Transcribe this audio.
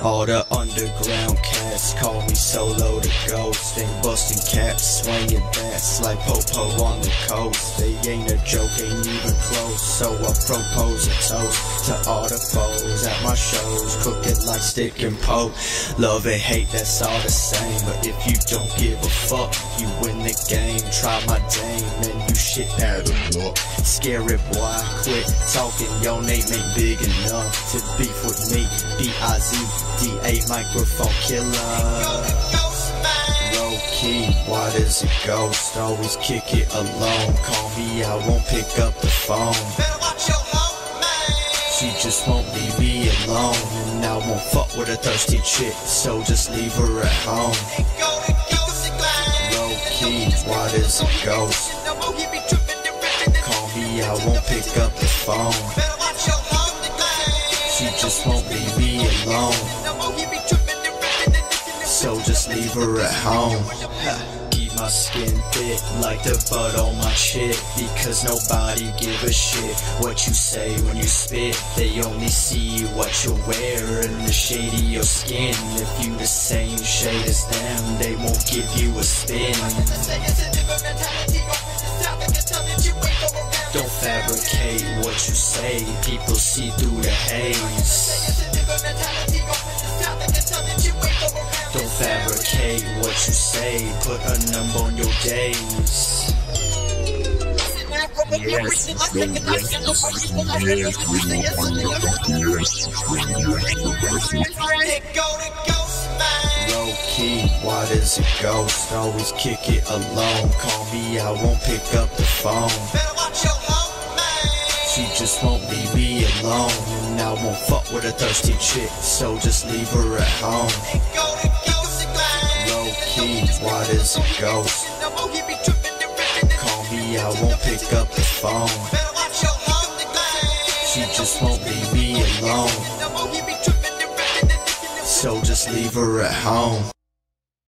All the underground cats call me solo the ghost. Ain't busting caps, swinging bats like Popo on the coast. They ain't a joke, ain't even close. So I propose a toast to all the foes at my shows. Crooked like stick and poke. Love and hate, that's all the same. But if you don't give a fuck, you win the game. Try my dame and you shit out of luck. Scary boy, quit talking. Your name ain't big enough to beef with me. B-I-Z-D-A microphone killer. Low key, why does it ghost? Always kick it alone. Call me, I won't pick up the phone. Better watch your home man. She just won't leave me alone. And I won't fuck with a thirsty chick, so just leave her at home. Low key, why does it ghost? Call me, I won't pick up the phone. Just won't leave me alone. So just leave her at home. Keep my skin thick like the butt on my shit. Because nobody give a shit what you say when you spit. They only see what you wear and the shade of your skin. If you the same shade as them, they won't give you a spin. Don't fabricate what you say, people see through the haze. Don't fabricate what you say, put a number on your days. Yes, Low key, why does it ghost? Always kick it alone. Call me, I won't pick up the phone. She just won't leave me alone. And I won't fuck with a thirsty chick, so just leave her at home. Low key, why does it ghost? Call me, I won't pick up the phone. She just won't leave me alone. So just leave her at home.